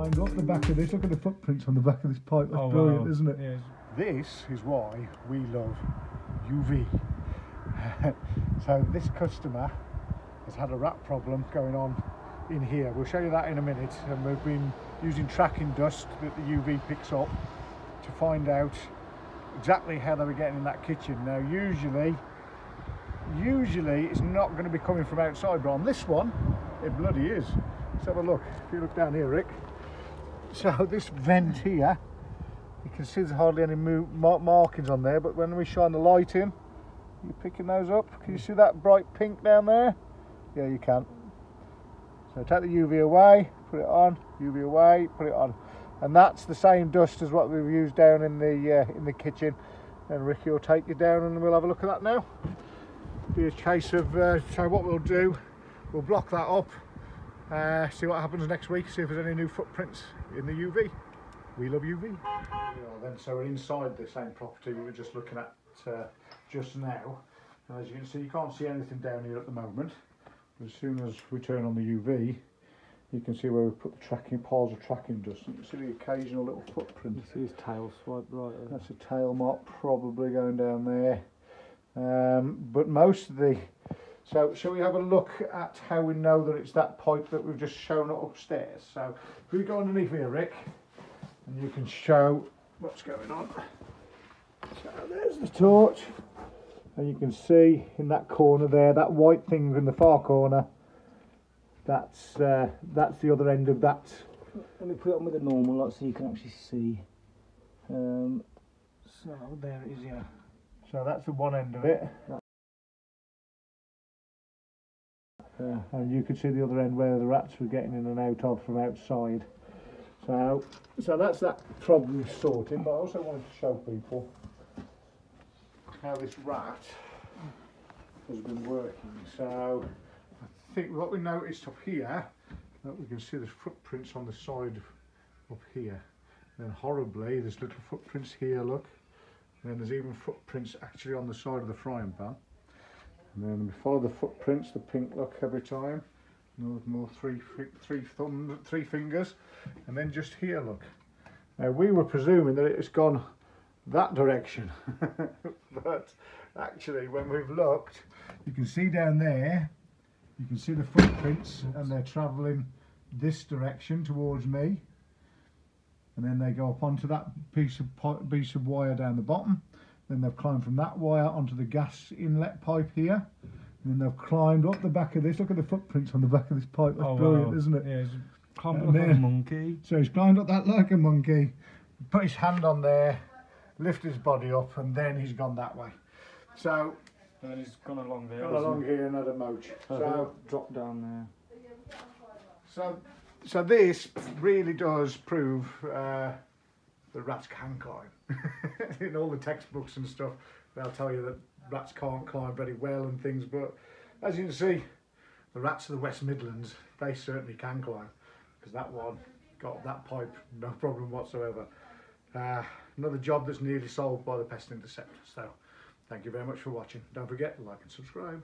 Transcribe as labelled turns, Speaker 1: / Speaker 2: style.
Speaker 1: climbed up the back of this. Look at the footprints on the back of this pipe. That's
Speaker 2: Oh,
Speaker 1: brilliant,
Speaker 2: wow.
Speaker 1: isn't it?
Speaker 2: Yeah,
Speaker 1: This is why we love UV. so this customer has had a rat problem going on in here. We'll show you that in a minute. And we've been using tracking dust that the UV picks up to find out exactly how they were getting in that kitchen. Now usually, usually it's not going to be coming from outside, but on this one, it bloody is. Let's have a look. If you look down here, Rick. So this vent here, you can see there's hardly any markings on there, but when we shine the light in, you picking those up? Can you see that bright pink down there? Yeah, you can. So take the UV away, put it on, UV away, put it on. And that's the same dust as what we've used down in the uh, in the kitchen. And Ricky will take you down and we'll have a look at that now. Be a case of, uh, so what we'll do, we'll block that up, uh, see what happens next week, see if there's any new footprints in the UV. We love UV. Yeah, then so we're inside the same property we were just looking at uh, just now. And as you can see, you can't see anything down here at the moment. But as soon as we turn on the UV, you can see where we put the tracking piles of tracking dust. You can see the occasional little footprint.
Speaker 2: You see his tail swipe right there.
Speaker 1: That's a tail mark probably going down there. Um, but most of the so shall we have a look at how we know that it's that pipe that we've just shown upstairs? So if we go underneath here, Rick, and you can show what's going on. So there's the torch, and you can see in that corner there, that white thing in the far corner. That's uh, that's the other end of that
Speaker 3: Let me put it on with the normal light so you can actually see. Um,
Speaker 1: So there it is, yeah. So that's the one end of it. Uh, and you can see the other end where the rats were getting in and out of from outside. So, so that's that problem sorted. But I also wanted to show people how this rat has been working. So, I think what we noticed up here, that we can see the footprints on the side up here. Then horribly, there's little footprints here, look. And then there's even footprints actually on the side of the frying pan. And then we follow the footprints, the pink look every time. No more three, three thumbs, three fingers. And then just here, look. Now we were presuming that it's gone that direction. but actually when we've looked, you can see down there, you can see the footprints and they're travelling this direction towards me and then they go up onto that piece of piece of wire down the bottom. Then they've climbed from that wire onto the gas inlet pipe here. And then they've climbed up the back of this. Look at the footprints on the back of this pipe. That's
Speaker 2: Oh,
Speaker 1: brilliant,
Speaker 2: wow.
Speaker 1: isn't it?
Speaker 2: Yeah, up like a monkey.
Speaker 1: So he's climbed up that like a monkey, put his hand on there, lift his body up, and then he's gone that way. So
Speaker 2: And then he's gone along there.
Speaker 1: gone along here and had a moach. So
Speaker 2: drop down there.
Speaker 1: So, so this really does prove uh, that rats can climb. In all the textbooks and stuff, they'll tell you that rats can't climb very well and things, but as you can see, the rats of the West Midlands, they certainly can climb, because that one got that pipe, no problem whatsoever. Uh, another job that's nearly solved by the pest interceptor. So, thank you very much for watching. Don't forget, to like and subscribe.